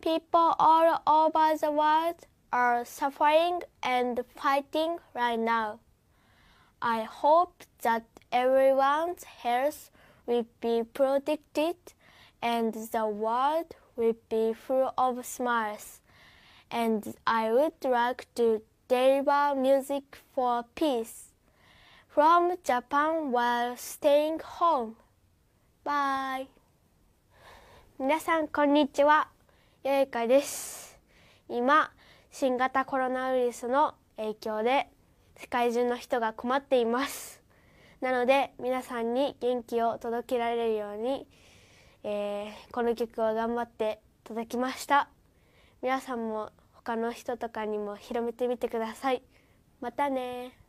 People all over the world are suffering and fighting right now. I hope that everyone's health will be protected and the world will be full of smiles. And I would like to deliver music for peace from Japan while staying home. Bye. 皆さんこんにちは よいかです。今新型コロナウイルスの影響で世界中の人が困っています。なので皆さんに元気を届けられるように、えーこの曲を頑張って届きました。皆さんも他の人とかにも広めてみてください。またね